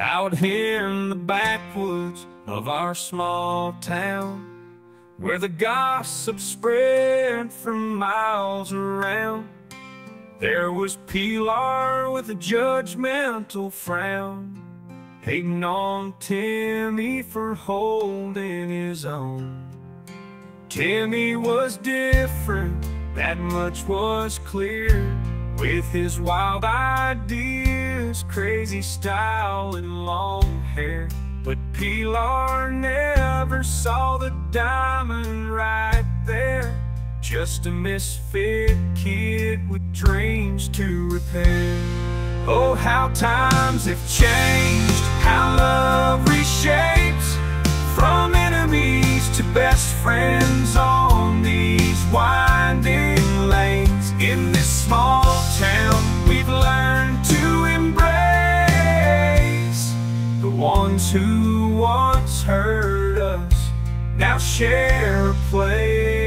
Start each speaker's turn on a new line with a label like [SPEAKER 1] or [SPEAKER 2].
[SPEAKER 1] Out here in the backwoods of our small town, where the gossip spread for miles around, there was Pilar with a judgmental frown, hating on Timmy for holding his own. Timmy was different, that much was clear. With his wild ideas, crazy style, and long hair. But Pilar never saw the diamond right there. Just a misfit kid with dreams to repair. Oh, how times have changed, how love reshapes from enemies to best friends ones who once hurt us, now share a place.